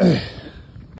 Ugh.